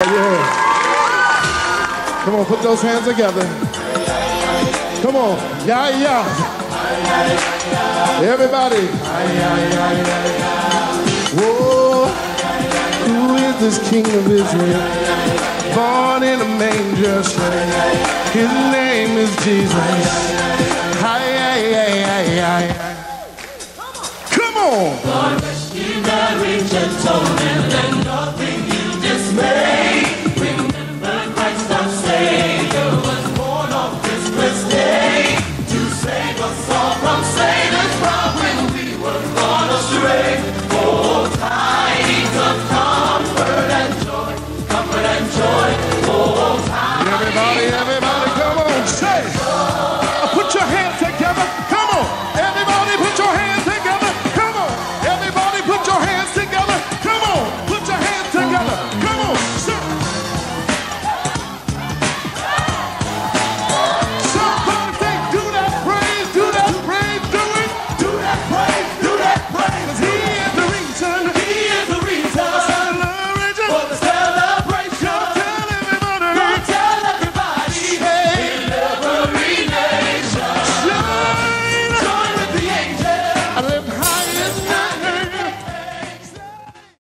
Yeah. Come on, put those hands together. Come on. Yeah, yeah. Everybody. Whoa. Who is this King of Israel? Born in a manger. His name is Jesus. Come on. Everybody, everybody.